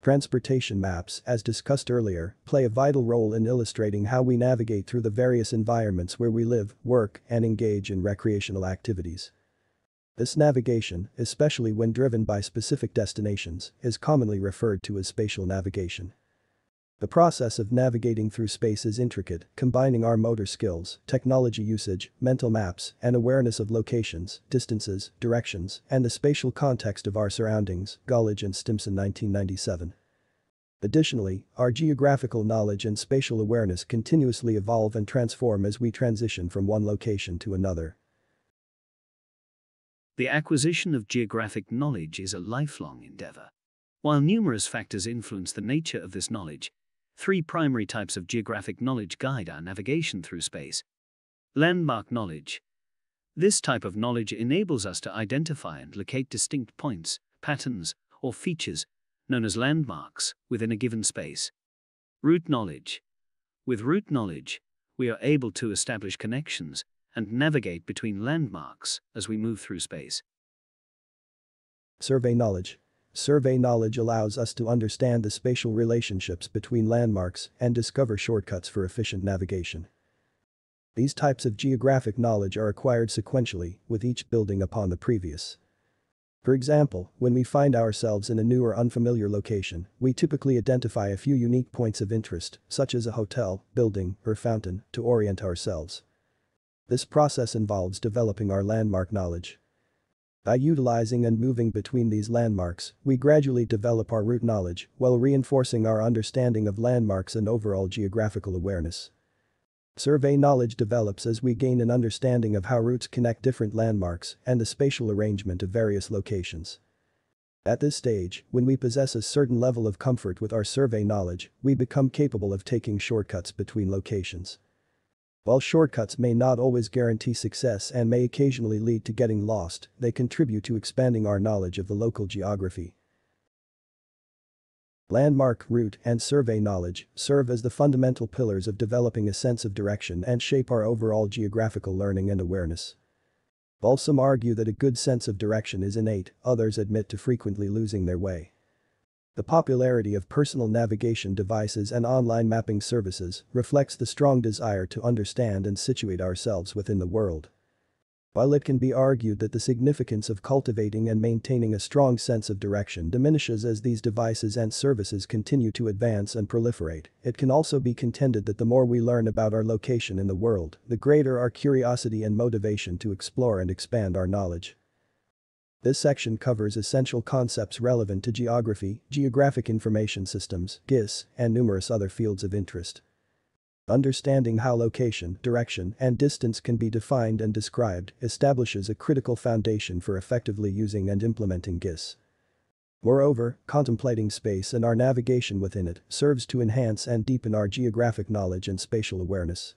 Transportation maps, as discussed earlier, play a vital role in illustrating how we navigate through the various environments where we live, work, and engage in recreational activities. This navigation, especially when driven by specific destinations, is commonly referred to as spatial navigation. The process of navigating through space is intricate, combining our motor skills, technology usage, mental maps, and awareness of locations, distances, directions, and the spatial context of our surroundings, Golledge and Stimson 1997. Additionally, our geographical knowledge and spatial awareness continuously evolve and transform as we transition from one location to another. The acquisition of geographic knowledge is a lifelong endeavor. While numerous factors influence the nature of this knowledge, three primary types of geographic knowledge guide our navigation through space. Landmark knowledge. This type of knowledge enables us to identify and locate distinct points, patterns, or features, known as landmarks, within a given space. Route knowledge. With route knowledge, we are able to establish connections and navigate between landmarks as we move through space. Survey knowledge. Survey knowledge allows us to understand the spatial relationships between landmarks and discover shortcuts for efficient navigation. These types of geographic knowledge are acquired sequentially, with each building upon the previous. For example, when we find ourselves in a new or unfamiliar location, we typically identify a few unique points of interest, such as a hotel, building, or fountain, to orient ourselves. This process involves developing our landmark knowledge. By utilizing and moving between these landmarks, we gradually develop our route knowledge while reinforcing our understanding of landmarks and overall geographical awareness. Survey knowledge develops as we gain an understanding of how routes connect different landmarks and the spatial arrangement of various locations. At this stage, when we possess a certain level of comfort with our survey knowledge, we become capable of taking shortcuts between locations. While shortcuts may not always guarantee success and may occasionally lead to getting lost, they contribute to expanding our knowledge of the local geography. Landmark, route, and survey knowledge serve as the fundamental pillars of developing a sense of direction and shape our overall geographical learning and awareness. While some argue that a good sense of direction is innate, others admit to frequently losing their way. The popularity of personal navigation devices and online mapping services reflects the strong desire to understand and situate ourselves within the world. While it can be argued that the significance of cultivating and maintaining a strong sense of direction diminishes as these devices and services continue to advance and proliferate, it can also be contended that the more we learn about our location in the world, the greater our curiosity and motivation to explore and expand our knowledge. This section covers essential concepts relevant to geography, geographic information systems, GIS, and numerous other fields of interest. Understanding how location, direction, and distance can be defined and described establishes a critical foundation for effectively using and implementing GIS. Moreover, contemplating space and our navigation within it serves to enhance and deepen our geographic knowledge and spatial awareness.